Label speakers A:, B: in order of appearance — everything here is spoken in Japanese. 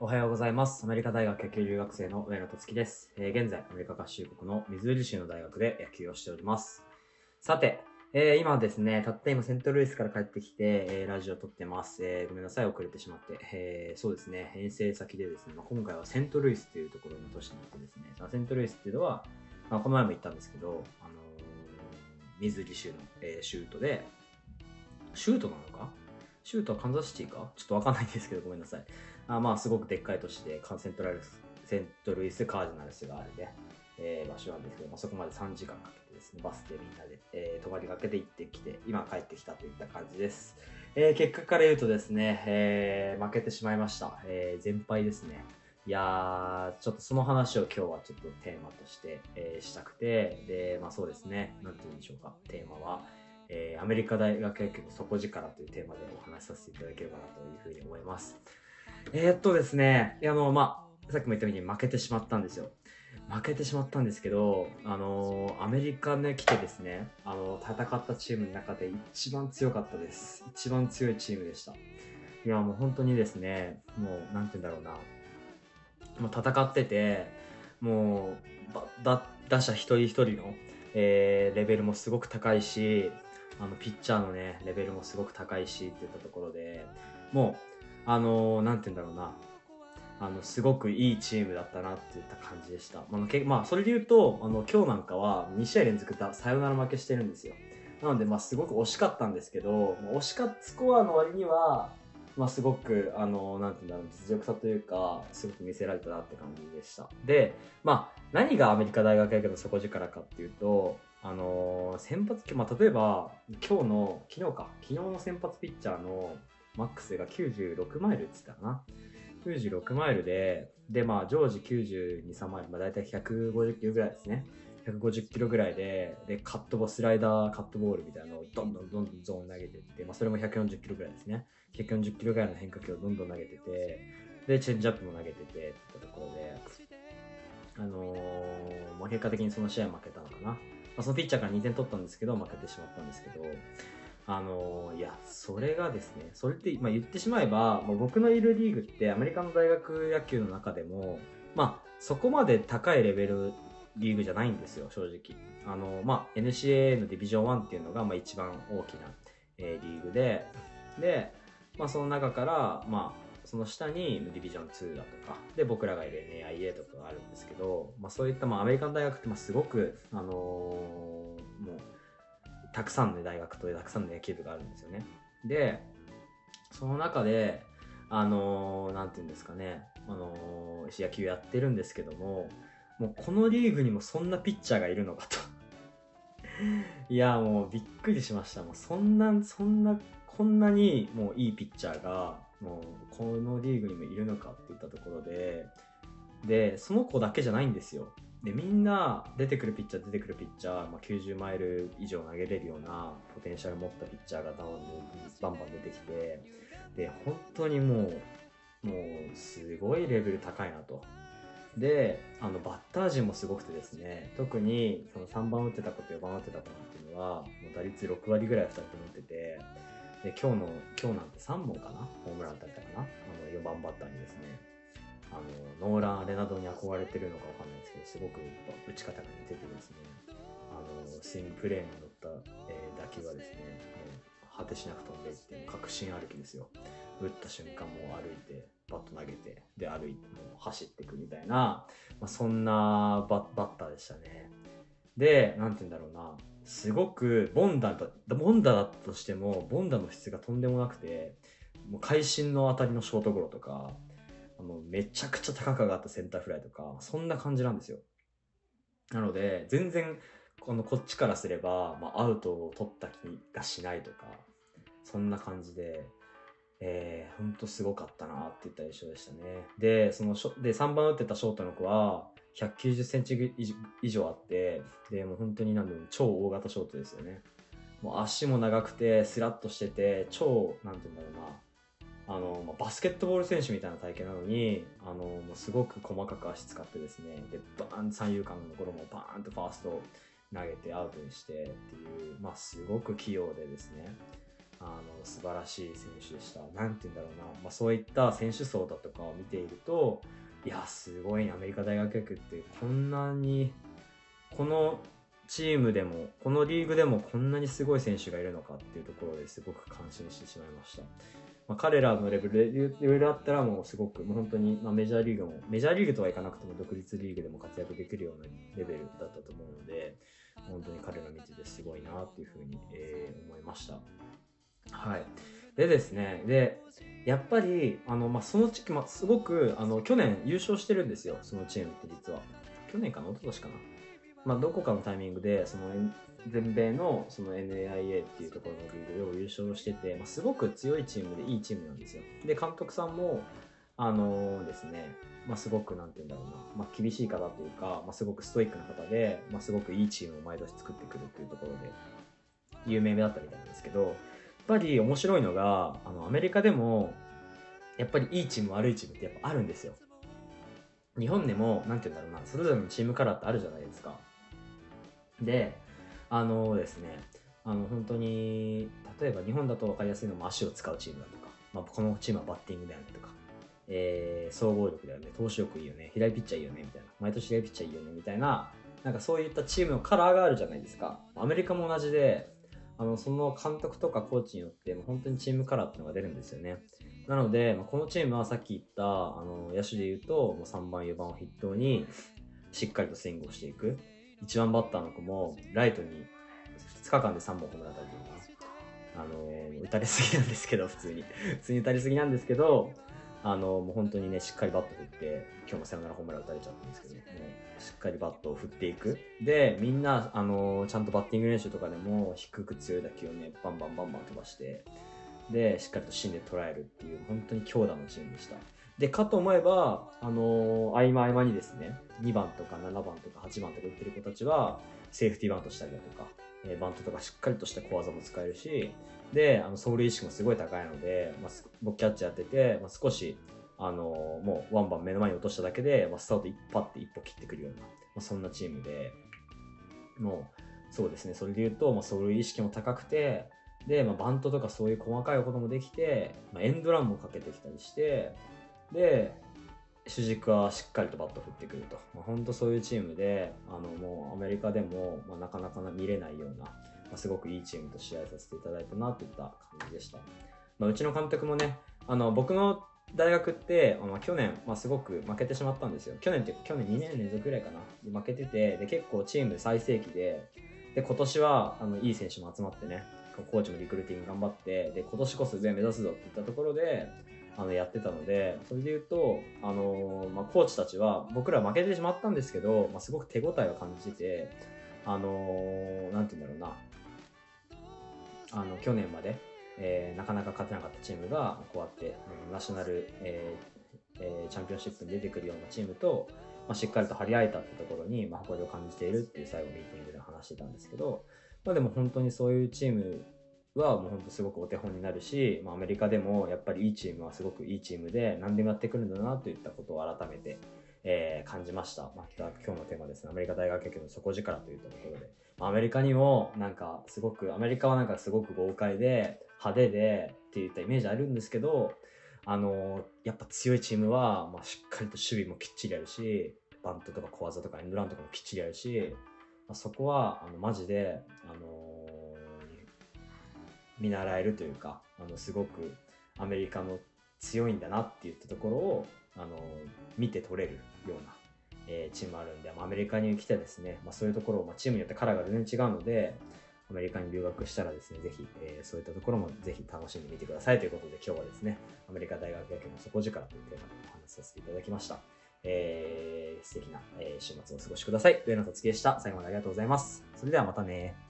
A: おはようございます。アメリカ大学野球留学生の上野とつきです、えー現在、アメリカ合衆国のミズーリ州の大学で野球をしております。さて、えー今ですね、たった今セントルイスから帰ってきて、えーラジオ撮ってます。えーごめんなさい、遅れてしまって。えーそうですね、遠征先でですね、まあ、今回はセントルイスというところの都市に行ってですね、まあセントルイスっていうのは、まあ、この前も言ったんですけど、あのーミズーリ州の、えー州都で、州都なのか？州都はカンザスシティか？ちょっとわかんないんですけど、ごめんなさい。あまあ、すごくでっかい都市で、カンセントラルス、セントルイス・カージナルスがあるね、えー場所なんですけど、まあ、そこまで3時間かけてですね、バスでみんなで、えー泊まりがけで行ってきて、今帰ってきたといった感じです。えー結果から言うとですね、えー負けてしまいました。えー全敗ですね。いやー、ちょっとその話を今日はちょっとテーマとして、えーしたくて、で、まあそうですね、なんて言うんでしょうか、テーマは、えーアメリカ大学野球の底力というテーマでお話しさせていただければなというふうに思います。えーっとですね、いやあの、まあ、さっきも言ったように負けてしまったんですよ。負けてしまったんですけど、あのアメリカね、来てですね、あの戦ったチームの中で一番強かったです。一番強いチームでした。いや、もう本当にですね、もう、なんて言うんだろうな、もう戦ってて、もう、だ打者一人一人の、えーレベルもすごく高いし、あの、ピッチャーのね、レベルもすごく高いしっていったところで、もう、あのーなんて言うんだろうな、あの、すごくいいチームだったなっていった感じでした。あけまあ、それで言うと、あの、今日なんかは2試合連続だサヨナラ負けしてるんですよ。なので、まあ、すごく惜しかったんですけど、惜しかったスコアの割には、まあ、すごく、あの、なんて言うんだろう、実力差というか、すごく見せられたなって感じでした。で、まあ、何がアメリカ大学野球の底力かっていうと、あの先発、まあ、例えば、今日の、昨日か、昨日の先発ピッチャーのマックスが96マイルって言ったかな。96マイルで、で、まあ、常時92、3マイル、まあ、大体150キロぐらいですね。150キロぐらいで、で、カットボ、スライダー、カットボールみたいなのをどんどんどんどんゾーン投げていって、まあ、それも140キロぐらいですね。140キロぐらいの変化球をどんどん投げてて、で、チェンジアップも投げててっていったところで、あのーまあ、結果的にその試合負けたのかな。まあ、そのピッチャーから2点取ったんですけど、負けてしまったんですけど、あのいや、それがですね、それって、まあ、言ってしまえば、まあ、僕のいるリーグってアメリカの大学野球の中でも、まあ、そこまで高いレベルリーグじゃないんですよ、正直。あの、まあ、NCAA のディビジョン1っていうのが、まあ、一番大きな、えーリーグで、で、まあ、その中から、まあ、その下にディビジョン2だとか、で、僕らがいる NIA とかあるんですけど、まあ、そういった、まあ、アメリカの大学って、まあ、すごく、あのーもう、たくさんの大学とたくさんの野球部があるんですよね。で、その中で、あのーていうんですかね、あのー野球やってるんですけども、もうこのリーグにもそんなピッチャーがいるのかと。いや、もうびっくりしました。もうそんな、そんな、こんなにもういいピッチャーが、もうこのリーグにもいるのかっていったところで、で、その子だけじゃないんですよ。で、みんな出てくるピッチャー、出てくるピッチャー、まあ、90マイル以上投げれるようなポテンシャル持ったピッチャーがバンバンバン出てきて、で、本当にもう、もう、すごいレベル高いなと。で、あの、バッター陣もすごくてですね、特に、その3番打ってた子と4番打ってた子なんていうのは、もう打率6割ぐらい2人とも打ってて、で、今日の、今日なんて3本かなホームラン打たれたかなあの、4番バッターにですね、あの、ノーラン・アレナドに憧れてるのかわかんないですけど、すごくやっぱ打ち方が似ててですね、あの、スイングプレーに乗った、えー打球はですね、もう果てしなく飛んでいって、確信歩きですよ。打った瞬間もう歩いて、バット投げて、で歩いて、もう走っていくみたいな、まあ、そんなババッターでしたね。で、なんて言うんだろうな、すごく、ボンダだ、ボンダだとしても、ボンダの質がとんでもなくて、もう会心の当たりのショートゴロとか、あの、めちゃくちゃ高く上がったセンターフライとか、そんな感じなんですよ。なので、全然、この、こっちからすれば、まあ、アウトを取った気がしないとか、そんな感じで、えー、ほんとすごかったなっていった印象でしたね。で、そのショ、で、3番打ってたショートの子は、190センチ以上あって、で、もう本当になんだろう、超大型ショートですよね。もう足も長くて、スラッとしてて、超、なんて言うんだろうな、あの、まあバスケットボール選手みたいな体型なのに、あの、もうすごく細かく足使ってですね、で、バーン三遊間のところもバーンとファースト投げてアウトにしてっていう、まあすごく器用でですね、あの素晴らしい選手でした。なんて言うんだろうな、まあ、そういった選手層だとかを見ていると、いや、すごい、アメリカ大学野球ってこんなに、このチームでも、このリーグでもこんなにすごい選手がいるのかっていうところですごく感心してしまいました。まあ、彼らのレベルでいろいろあったらもうすごく、もう本当に、まあ、メジャーリーグも、メジャーリーグとはいかなくても独立リーグでも活躍できるようなレベルだったと思うので、本当に彼ら見ててすごいなっていうふうに、えー、思いました。はい。でですね、で、やっぱり、あの、まあ、その時期、まあ、すごく、あの、去年優勝してるんですよ、そのチームって実は。去年かな？一昨年かな？まあ、どこかのタイミングで、その、全米のその NAIA っていうところのリーグで優勝してて、まあ、すごく強いチームでいいチームなんですよ。で、監督さんも、あのー、ですね、まあ、すごく、なんて言うんだろうな、まあ、厳しい方というか、まあ、すごくストイックな方で、まあ、すごくいいチームを毎年作ってくるっていうところで、有名だったみたいなんですけど、やっぱり面白いのが、あの、アメリカでも、やっぱりいいチーム悪いチームってやっぱあるんですよ。日本でも、なんて言うんだろうな、それぞれのチームカラーってあるじゃないですか。で、あのですね、あの本当に、例えば日本だと分かりやすいのも足を使うチームだとか、まあ、このチームはバッティングだよねとか、えー、総合力だよね、投手力いいよね、左ピッチャーいいよねみたいな、毎年左ピッチャーいいよねみたいな、なんかそういったチームのカラーがあるじゃないですか。アメリカも同じで、あのその監督とかコーチによっても本当にチームカラーっていうのが出るんですよね。なので、まあ、このチームはさっき言ったあの野手で言うともう3番、4番を筆頭にしっかりとスイングをしていく。1番バッターの子もライトに2日間で3本ホームラン打たれてるあの打たれすぎなんですけど、普通に。普通に打たれすぎなんですけど、あのもう本当にね、しっかりバット振って、今日もサヨナラホームラン打たれちゃったんですけど、もうしっかりバットを振っていく。で、みんな、あのちゃんとバッティング練習とかでも低く強い打球をね、バンバンバンバン飛ばして、で、しっかりと芯で捉えるっていう、本当に強打のチームでした。で、かと思えば、あのー、合間合間にですね、2番とか7番とか8番とか打ってる子たちは、セーフティーバントしたりだとか、えー、バントとかしっかりとした小技も使えるし、で、あの、走塁意識もすごい高いので、まあ、僕キャッチやってて、まあ、少し、あのー、もうワンバン目の前に落としただけで、まあ、スタート一発って一歩切ってくるような、まあ、そんなチームで、もう、そうですね、それで言うと、まあ、走塁意識も高くて、で、まあ、バントとかそういう細かいこともできて、まあ、エンドランもかけてきたりして、で、主軸はしっかりとバット振ってくると。まあ、本当そういうチームで、あの、もうアメリカでも、まあ、なかなか見れないような、まあ、すごくいいチームと試合させていただいたなといった感じでした。まあ、うちの監督もね、あの、僕の大学って、まあ、去年、まあ、すごく負けてしまったんですよ。去年って、去年2年連続ぐらいかな。負けてて、で、結構チーム最盛期で、で、今年は、あの、いい選手も集まってね、コーチもリクルーティング頑張って、で、今年こそ上目指すぞって言ったところで、あのやってたので、それで言うと、あのー、まあ、コーチたちは、僕ら負けてしまったんですけど、まあ、すごく手応えを感じてて、あのー、なんて言うんだろうな、あの、去年まで、えー、なかなか勝てなかったチームが、こうやって、ナショナル、えーえー、チャンピオンシップに出てくるようなチームと、まあ、しっかりと張り合えたってところに、まあ、誇りを感じているっていう最後ミーティングで話してたんですけど、まあ、でも本当にそういうチームはもう本当すごくお手本になるし、まあ、アメリカでもやっぱりいいチームはすごくいいチームで何でもやってくるんだなといったことを改めて、えー、感じました。まあ、今日のテーマですね、アメリカ大学野球の底力といったところで、まあ、アメリカにもなんかすごく、アメリカはなんかすごく豪快で派手でっていったイメージあるんですけど、あのやっぱ強いチームは、まあ、しっかりと守備もきっちりあるし、バントとか小技とかエンドランとかもきっちりあるし、まあ、そこはあのマジで、あの見習えるというかあのすごくアメリカの強いんだなっていったところをあの見て取れるような、えー、チームあるんで、まあ、アメリカに来てですね、まあ、そういうところを、まあ、チームによってカラーが全然違うのでアメリカに留学したらですね、ぜひ、えー、そういったところもぜひ楽しんでみてくださいということで、今日はですね、アメリカ大学野球の底力というテーマでお話しさせていただきました。えー、素敵な、えー、週末をお過ごしください。上野とつきでした。最後までありがとうございます。それではまたね。